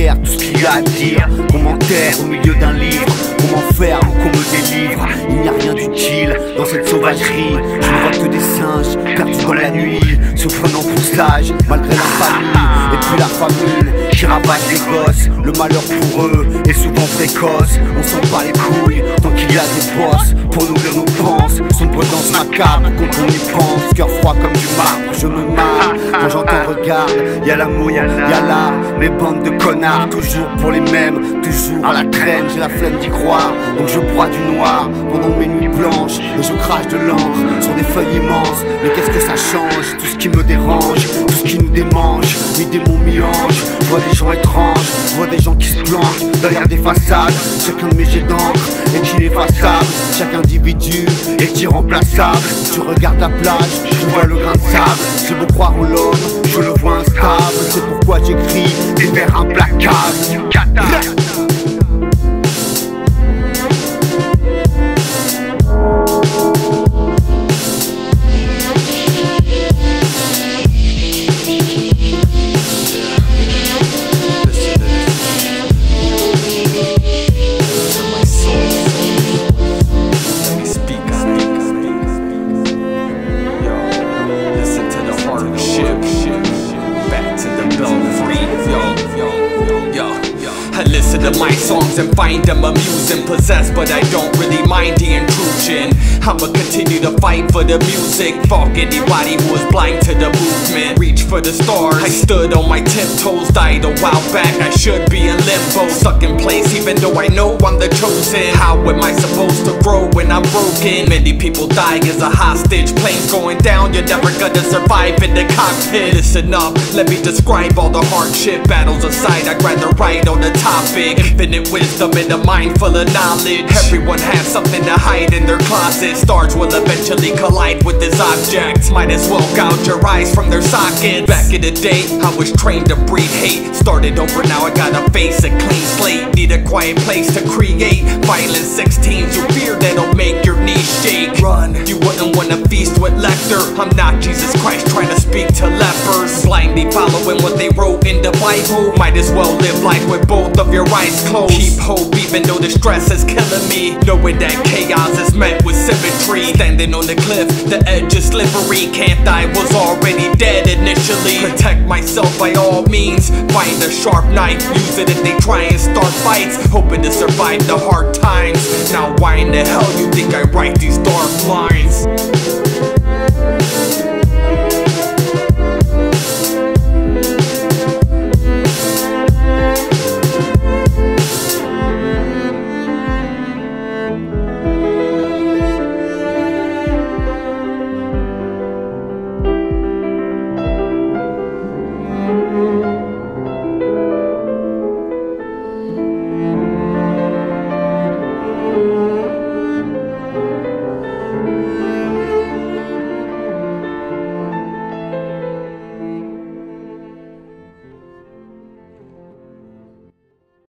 Tout ce qu'il y a à dire. Commentaire au milieu d'un livre Qu'on m'enferme ou qu'on me délivre Il n'y a rien d'utile dans cette sauvagerie. Je ne vois que des singes perdus dans la nuit Souffrant pour sage malgré la famille. Et puis la famine qui ravage les gosses Le malheur pour eux est souvent précoce. On s'en bat les couilles tant qu'il y a des bosses. Pour nourrir nos penses Sombre danse macabre quand on y pense. Cœur froid comme du marbre, je me marre. Quand j'entends regarde, y'a l'amour, y'a l'art Mes bandes de connards, toujours pour les mêmes Toujours à la traîne, j'ai la flemme d'y croire. Donc je bois du noir pendant mes nuits blanches Et je crache de l'encre sur des feuilles immenses. Mais qu'est-ce que ça change? Tout ce qui me dérange, tout ce qui nous démange. Mi démons, mi-ange, je vois des gens étranges vois des gens qui se planquent derrière des façades. Chacun de mes jets d'encre est ineffaçable Chaque individu est irremplaçable. Tu regardes la plage, je vois le grain de sable. J'ai beau croire au l'homme, je le vois instable. C'est pourquoi j'écris des vers implacables to my songs and find them amusing, possessed, but I don't really mind. I'ma continue to fight for the music. Fuck anybody who is blind to the movement. Reach for the stars. I stood on my tiptoes, died a while back. I should be in limbo, stuck in place, even though I know I'm the chosen. How am I supposed to grow when I'm broken? Many people die as a hostage. Planes going down, you're never gonna survive in the cockpit. Listen up, let me describe all the hardship. Battles aside, I'd rather write on the topic. Infinite wisdom in a mind full of knowledge. Everyone has something to hide in their closet. Stars will eventually collide with this object. Might as well gouge your eyes from their sockets. Back in the day, I was trained to breed hate. Started over now, I gotta face a clean slate. Need a quiet place to create. Violent 16s, you fear that'll make your knees shake. Run, you wouldn't wanna feast with Lecter. I'm not Jesus Christ trying to speak to lepers. Blindly following what they wrote in the Bible. Might as well live life with both of your eyes closed. Keep hope even though the stress is killing me. Knowing that chaos is met with symmetry. Standing on the cliff, the edge is slippery. Can't die, was already dead initially. Protect myself by all means. Find a sharp knife, use it if they try and start fights. Hoping to survive the hard times. Now why in the hell you think I write these dark lines? Bye.